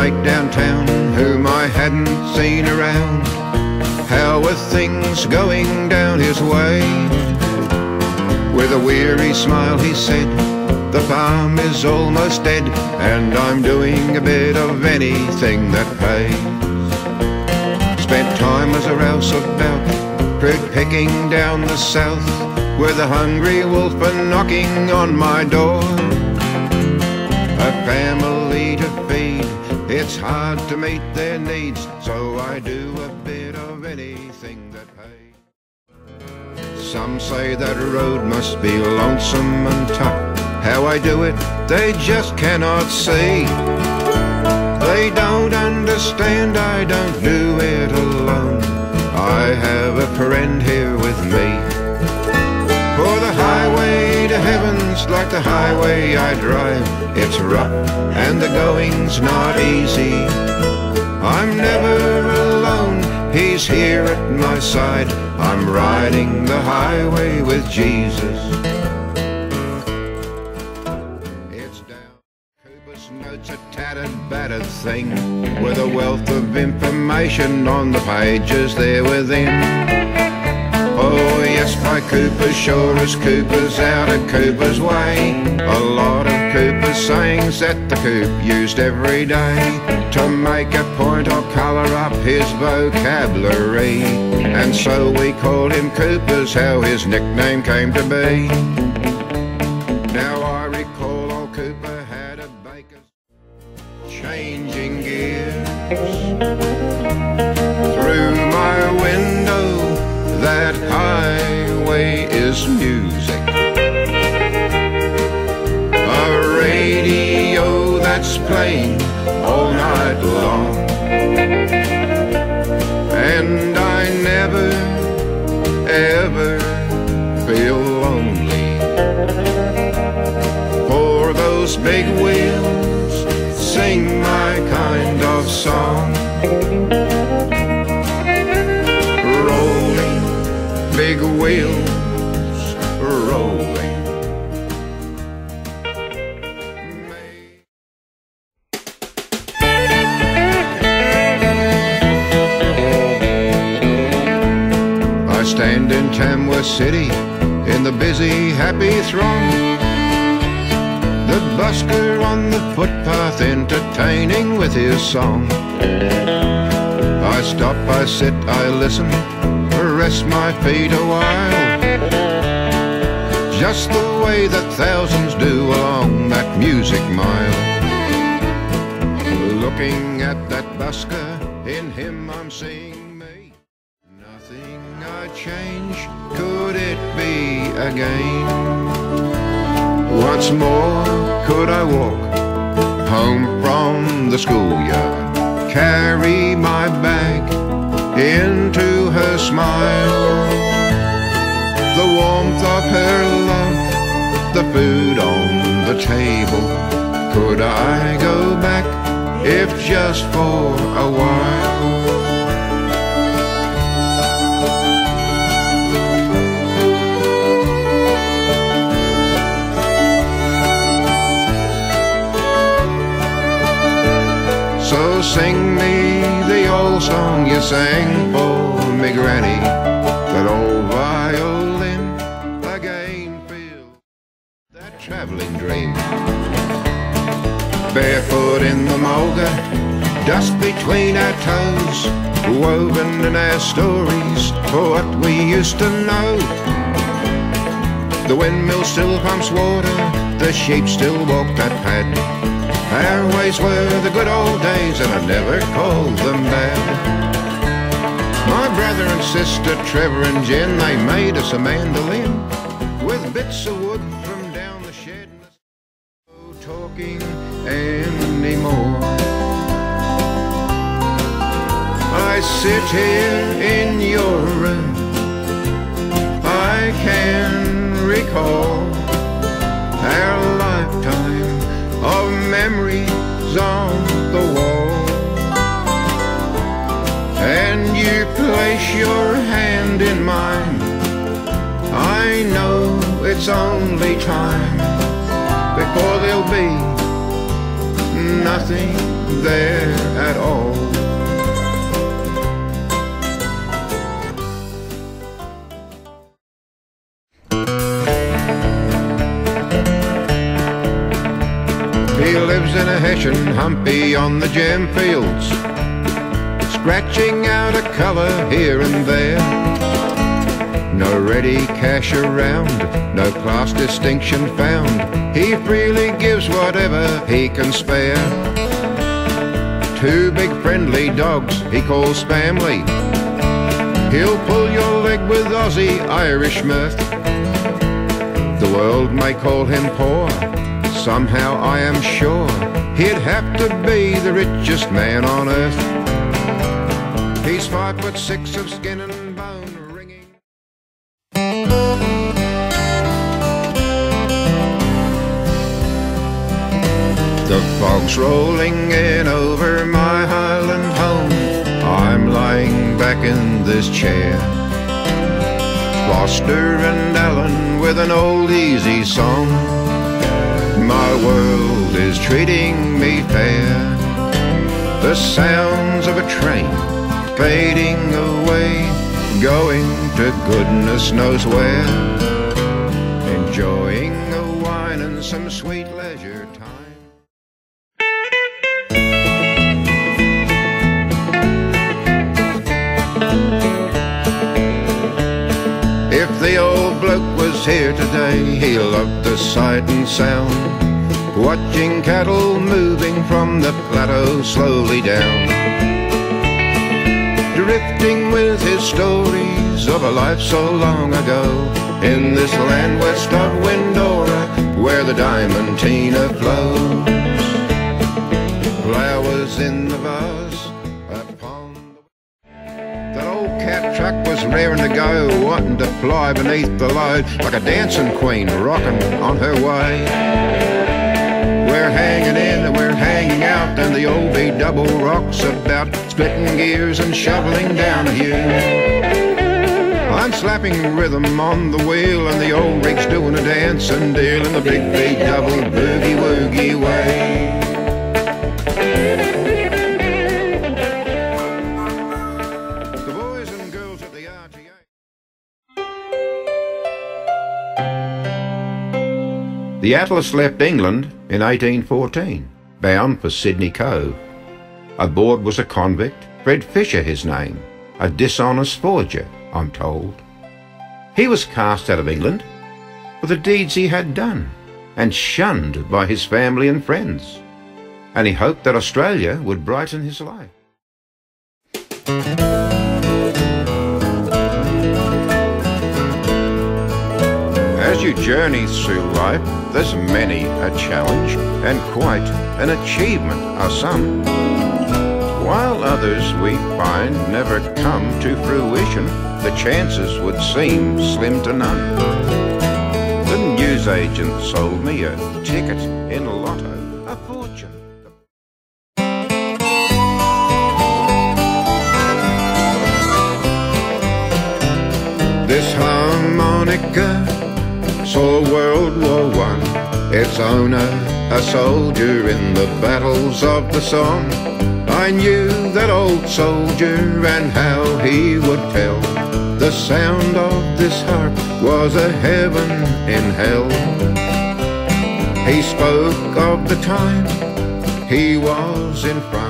schoolmate downtown whom I hadn't seen around. How were things going down his way? With a weary smile he said, The farm is almost dead, and I'm doing a bit of anything that pays. Spent time as a rouseabout, fruit picking down the south, with a hungry wolf a knocking on my door. A family hard to meet their needs, so I do a bit of anything that pays. Some say that road must be lonesome and tough. How I do it, they just cannot see. They don't understand, I don't do it alone. I have a friend here heaven's like the highway I drive. It's rough and the going's not easy. I'm never alone, he's here at my side. I'm riding the highway with Jesus. It's down. Cooper's notes a tattered, battered thing with a wealth of information on the pages there within. Yes, my Cooper sure as Cooper's out of Cooper's way. A lot of Cooper's sayings that the Coop used every day to make a point or colour up his vocabulary. And so we called him Cooper's, how his nickname came to be. Highway is music. A radio that's playing all night long. And I never, ever feel lonely. For those big wheels sing my kind of song. Rolling, big wheels rolling. I stand in Tamworth City in the busy, happy throng. The busker on the footpath entertaining with his song. I stop, I sit, I listen, rest my feet a while. Just the way that thousands do along that music mile. Looking at that busker, in him I'm seeing me. Nothing I change, could it be again? Once more could I walk home from the schoolyard, carry my bag into her smile, the warmth of her love, the food on the table. Could I go back if just for a while? So sing me the old song you sang for me, Granny. Barefoot in the mulga, dust between our toes, woven in our stories for what we used to know. The windmill still pumps water, the sheep still walk that pad. Our ways were the good old days, and I never called them bad. My brother and sister Trevor and Jen, they made us a mandolin with bits of wood talking anymore. I sit here in your room. I can recall our lifetime of memories on the wall. And you place your hand in mine. I know it's only time before there'll be nothing there at all. He lives in a Hessian humpy on the gem fields, scratching out a colour here and there. No ready cash around, no class distinction found. He freely gives whatever he can spare. Two big friendly dogs he calls family. He'll pull your leg with Aussie Irish mirth. The world may call him poor, somehow I am sure he'd have to be the richest man on earth. He's five foot six of skin and The fog's rolling in over my Highland home. I'm lying back in this chair. Foster and Allen with an old easy song. My world is treating me fair. The sounds of a train fading away, going to goodness knows where. Enjoying a wine and some sweet leisure time. Was here today, he loved the sight and sound. Watching cattle moving from the plateau slowly down. Drifting with his stories of a life so long ago. In this land west of Windora, where the diamantina flows. Flowers in the vase truck raring to go, wanting to fly beneath the load like a dancing queen rocking on her way. We're hanging in and we're hanging out, and the old B double rocks about, splitting gears and shoveling down a hill. I'm slapping rhythm on the wheel, and the old rig's doing a dance and deal in the big B double The Atlas left England in 1814, bound for Sydney Cove. Aboard was a convict, Fred Fisher his name, a dishonest forger, I'm told. He was cast out of England for the deeds he had done and shunned by his family and friends, and he hoped that Australia would brighten his life. You journey through life, there's many a challenge, and quite an achievement are some. While others we find never come to fruition, the chances would seem slim to none. The newsagent sold me a ticket in a lotto, a fortune. This harmonica saw World War One. Its owner, a soldier in the battles of the Somme. I knew that old soldier and how he would tell. The sound of this harp was a heaven in hell. He spoke of the time he was in France,